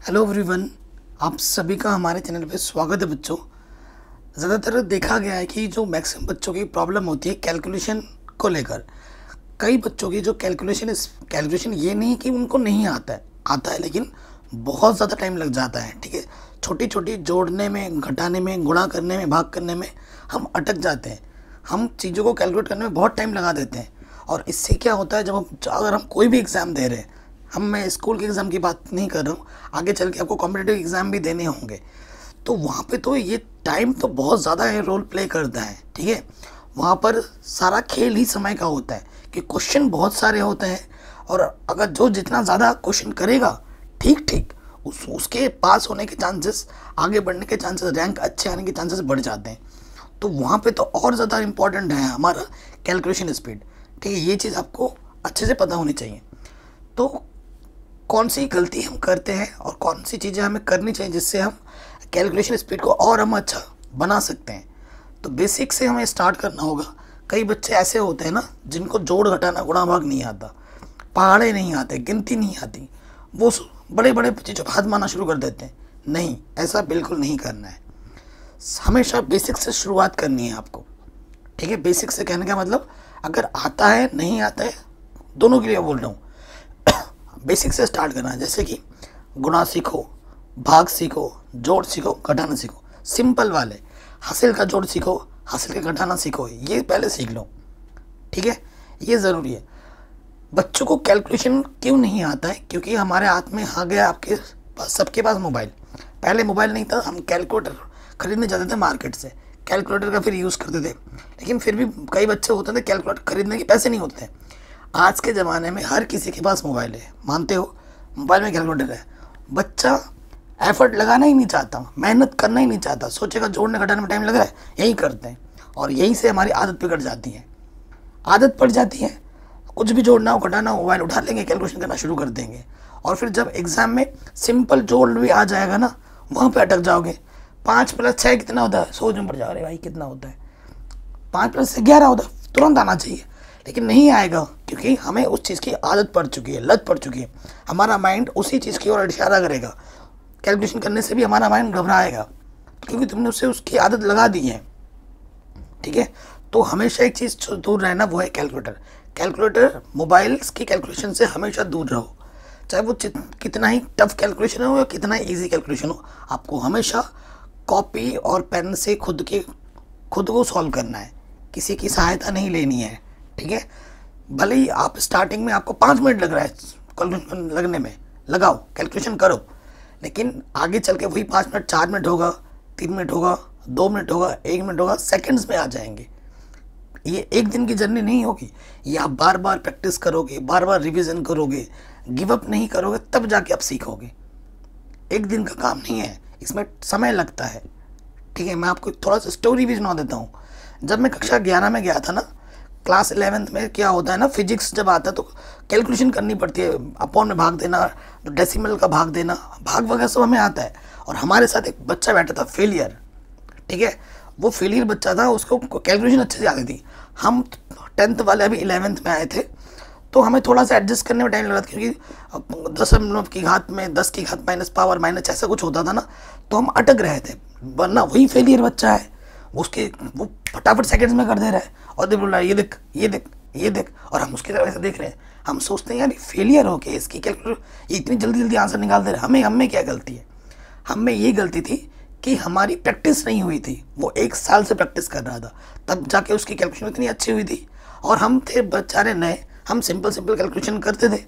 Hello everyone आप सभी का हमारे चैनल पे स्वागत है बच्चों। ज़्यादातर देखा गया है कि जो मैक्सिमम बच्चों की प्रॉब्लम होती है कैलकुलेशन को लेकर। कई बच्चों की जो कैलकुलेशन कैलकुलेशन ये नहीं कि उनको नहीं आता है आता है, लेकिन बहुत ज़्यादा टाइम लग जाता है, ठीक है? छोटी छोटी जोड़ने में, घटाने में, गुणा करने में, भाग करने में हम अटक जाते हैं। हम चीज़ों को कैलकुलेट करने में बहुत टाइम लगा देते हैं। और इससे क्या होता है, जब हम, अगर हम कोई भी एग्ज़ाम दे रहे हैं हम, मैं स्कूल के एग्ज़ाम की बात नहीं कर रहा हूँ, आगे चल के आपको कॉम्पिटेटिव एग्ज़ाम भी देने होंगे। तो वहाँ पे तो ये टाइम तो बहुत ज़्यादा रोल प्ले करता है, ठीक है? वहाँ पर सारा खेल ही समय का होता है, कि क्वेश्चन बहुत सारे होते हैं, और अगर जो जितना ज़्यादा क्वेश्चन करेगा ठीक ठीक उस, उसके पास होने के चांसेस आगे बढ़ने के चांसेस रैंक अच्छे आने के चांसेस बढ़ जाते हैं। तो वहाँ पे तो और ज़्यादा इंपॉर्टेंट है हमारा कैलकुलेशन स्पीड ठीक है? ये चीज़ आपको अच्छे से पता होनी चाहिए। तो कौन सी गलती हम करते हैं और कौन सी चीज़ें हमें करनी चाहिए जिससे हम कैलकुलेशन स्पीड को और हम अच्छा बना सकते हैं? तो बेसिक से हमें स्टार्ट करना होगा। कई बच्चे ऐसे होते हैं ना, जिनको जोड़ घटाना गुणा भाग नहीं आता। पहाड़े नहीं आते, गिनती नहीं आती। वो बड़े बड़े चीज़ों पर हाथ मारना शुरू कर देते हैं। नहीं, ऐसा बिल्कुल नहीं करना है। हमेशा बेसिक से शुरुआत करनी है आपको। ठीक है? बेसिक से कहने का मतलब अगर आता है, नहीं आता है, दोनों के लिए बोल रहा हूँ। बेसिक से स्टार्ट करना है। जैसे कि गुणा सीखो, भाग सीखो, जोड़ सीखो, घटाना सीखो। सिंपल वाले, हासिल का जोड़ सीखो, हासिल का घटाना सीखो। ये पहले सीख लो। ठीक है? ये ज़रूरी है। बच्चों को कैलकुलेशन क्यों नहीं आता है? क्योंकि हमारे हाथ में आ गया आपके पास, सबके पास मोबाइल पहले मोबाइल नहीं था, हम कैलकुलेटर खरीदने जाते थे मार्केट से। कैलकुलेटर का फिर यूज़ करते थे। लेकिन फिर भी कई बच्चे होते थे कैलकुलेटर खरीदने के पैसे नहीं होते आज के ज़माने में हर किसी के पास मोबाइल है। मानते हो? मोबाइल में कैलकुलेटर है बच्चा एफर्ट लगाना ही नहीं चाहता, मेहनत करना ही नहीं चाहता। सोचेगा जोड़ने घटाने में टाइम लग रहा है, यही करते हैं। और यहीं से हमारी आदत बिगड़ जाती है। आदत पड़ जाती है। कुछ भी जोड़ना हो, घटाना हो, मोबाइल उठा लेंगे कैलकुलेशन करना शुरू कर देंगे। और फिर जब एग्ज़ाम में सिंपल जोड़ भी आ जाएगा ना, वहाँ पे अटक जाओगे। पाँच प्लस छः कितना होता है? सोच में पड़ जाओ, अरे भाई, कितना होता है? पाँच प्लस से ग्यारह होता है, तुरंत आना चाहिए। लेकिन नहीं आएगा, क्योंकि हमें उस चीज़ की आदत पड़ चुकी है, लत पड़ चुकी है। हमारा माइंड उसी चीज़ की ओर इशारा करेगा। कैलकुलेशन करने से भी हमारा माइंड घबराएगा, क्योंकि तुमने उससे उसकी आदत लगा दी है। ठीक है? तो हमेशा एक चीज़ दूर रहना, वो है कैलकुलेटर कैलकुलेटर मोबाइल्स की कैलकुलेशन से हमेशा दूर रहो। चाहे वो कितना ही टफ कैलकुलेशन हो या कितना ही ईजी कैलकुलेशन हो, आपको हमेशा कॉपी और पेन से खुद के, खुद को सॉल्व करना है। किसी की सहायता नहीं लेनी है। ठीक है? भले ही आप स्टार्टिंग में आपको पाँच मिनट लग रहा है कैलकुलेशन लगने में। लगाओ कैलकुलेशन करो। लेकिन आगे चल के वही पाँच मिनट, चार मिनट होगा, तीन मिनट होगा, दो मिनट होगा, एक मिनट होगा सेकंड्स में आ जाएँगे। ये एक दिन की जर्नी नहीं होगी। ये आप बार बार प्रैक्टिस करोगे बार बार रिवीजन करोगे गिव अप नहीं करोगे, तब जाके आप सीखोगे। एक दिन का काम नहीं है। इसमें समय लगता है। ठीक है, मैं आपको थोड़ा सा स्टोरी भी सुना देता हूँ। जब मैं कक्षा ग्यारह में गया था ना क्लास इलेवेंथ में क्या होता है ना, फिजिक्स जब आता है तो कैलकुलेशन करनी पड़ती है, अपॉन में भाग देना, डेसिमल का भाग देना, भाग वगैरह सब हमें आता है। और हमारे साथ एक बच्चा बैठा था फेलियर ठीक है? वो फेलियर बच्चा था, उसको कैलकुलेशन अच्छे से आती थी। हम टेंथ वाले अभी इलेवेंथ में आए थे तो हमें थोड़ा सा एडजस्ट करने में टाइम लग रहा था, क्योंकि दशमलव की घात में, दस की घात माइनस पावर माइनस ऐसा कुछ होता था ना तो हम अटक रहे थे। वरना वही फेलियर बच्चा है। उसके, वो फटाफट सेकंड्स में कर दे रहा है। और देख बोल रहा है, ये देख ये देख ये देख। और हम उसकी तरफ़ ऐसे देख रहे हैं। हम सोचते हैं, यार फेलियर हो के इसकी कैलकुलेटर ये इतनी जल्दी जल्दी आंसर निकाल दे रहे हमें हमें क्या गलती है? हमें ये गलती थी कि हमारी प्रैक्टिस नहीं हुई थी। वो एक साल से प्रैक्टिस कर रहा था। तब जाके उसकी कैलकुलेशन इतनी अच्छी हुई थी। और हम थे बेचारे नए। हम सिंपल सिंपल कैलकुलेशन करते थे।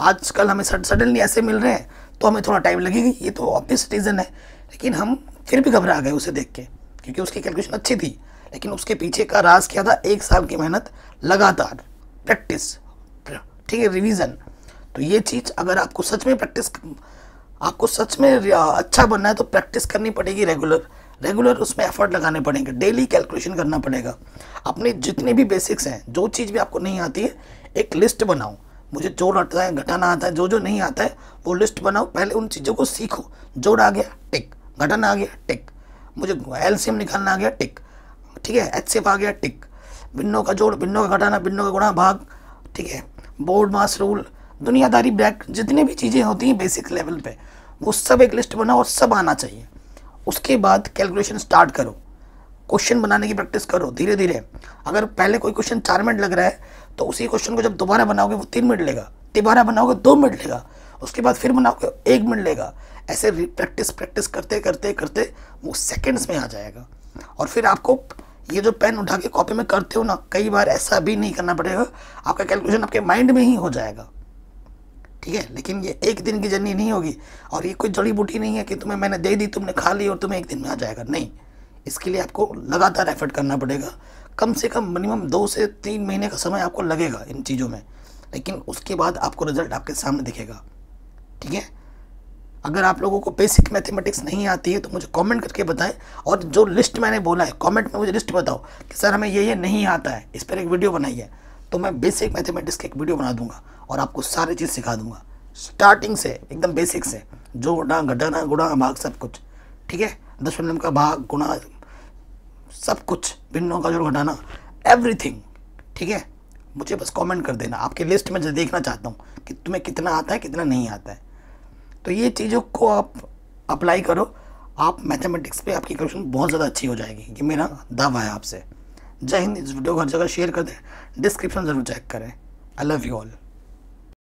आजकल हमें सडनली ऐसे मिल रहे हैं। तो हमें थोड़ा टाइम लगेगी। ये तो ऑब्वियस रीज़न है। लेकिन हम फिर भी घबरा गए उसे देख के। क्योंकि उसकी कैलकुलेशन अच्छी थी, लेकिन उसके पीछे का राज क्या था? एक साल की मेहनत लगातार प्रैक्टिस ठीक है रिवीजन तो ये चीज़ अगर आपको सच में प्रैक्टिस आपको सच में अच्छा बनना है तो प्रैक्टिस करनी पड़ेगी रेगुलर रेगुलर उसमें एफर्ट लगाने पड़ेंगे. डेली कैलकुलेशन करना पड़ेगा. अपने जितने भी बेसिक्स हैं, जो चीज़ भी आपको नहीं आती है, एक लिस्ट बनाओ. मुझे जोड़ आता है, घटाना आता है जो जो नहीं आता है, वो लिस्ट बनाओ. पहले उन चीज़ों को सीखो. जोड़ आ गया टिक घटाना आ गया टिक मुझे एलसीएम निकालना आ गया, टिक। ठीक है एच आ गया, टिक। भिन्नों का जोड़ भिन्नों का घटाना भिन्नों का गुणा, भाग। ठीक है बोर्ड मास रूल दुनियादारी ब्रैक जितनी भी चीज़ें होती हैं बेसिक लेवल पे, वो सब एक लिस्ट बनाओ और सब आना चाहिए। उसके बाद कैलकुलेशन स्टार्ट करो। क्वेश्चन बनाने की प्रैक्टिस करो धीरे धीरे अगर पहले कोई क्वेश्चन चार मिनट लग रहा है तो उसी क्वेश्चन को जब दोबारा बनाओगे, वो तीन मिनट लेगा। दोबारा बनाओगे, दो मिनट लेगा। उसके बाद फिर बनाओगे एक मिनट लेगा। ऐसे प्रैक्टिस प्रैक्टिस करते करते करते वो सेकेंड्स में आ जाएगा। और फिर आपको ये जो पेन उठा के कॉपी में करते हो ना, कई बार ऐसा भी नहीं करना पड़ेगा। आपका कैलकुलेशन आपके माइंड में ही हो जाएगा। ठीक है? लेकिन ये एक दिन की जर्नी नहीं होगी। और ये कोई जड़ी बूटी नहीं है कि तुम्हें मैंने दे दी, तुमने खा ली और तुम्हें एक दिन में आ जाएगा। नहीं। इसके लिए आपको लगातार एफर्ट करना पड़ेगा। कम से कम मिनिमम दो से तीन महीने का समय आपको लगेगा इन चीज़ों में। लेकिन उसके बाद आपको रिज़ल्ट आपके सामने दिखेगा। ठीक है? अगर आप लोगों को बेसिक मैथमेटिक्स नहीं आती है तो मुझे कमेंट करके बताएँ। और जो लिस्ट मैंने बोला है कमेंट में मुझे लिस्ट बताओ कि सर हमें ये ये नहीं आता है। इस पर एक वीडियो बनाई है। तो मैं बेसिक मैथमेटिक्स की एक वीडियो बना दूँगा और आपको सारी चीज़ सिखा दूँगा। स्टार्टिंग से, एकदम बेसिक से जोड़ना घटाना गुणा, भाग, सब कुछ। ठीक है? दशमलव का भाग, गुणा, सब कुछ, भिन्नों का जोड़ घटाना एवरीथिंग ठीक है? मुझे बस कमेंट कर देना। आपकी लिस्ट में देखना चाहता हूँ कि तुम्हें कितना आता है, कितना नहीं आता है। तो ये चीज़ों को आप अप्लाई करो, आप मैथमेटिक्स पे आपकी क्वेश्चन बहुत ज़्यादा अच्छी हो जाएगी ये मेरा दावा है आपसे। जय हिंद, इस वीडियो को हर जगह शेयर कर दें। डिस्क्रिप्शन ज़रूर चेक करें। I love you all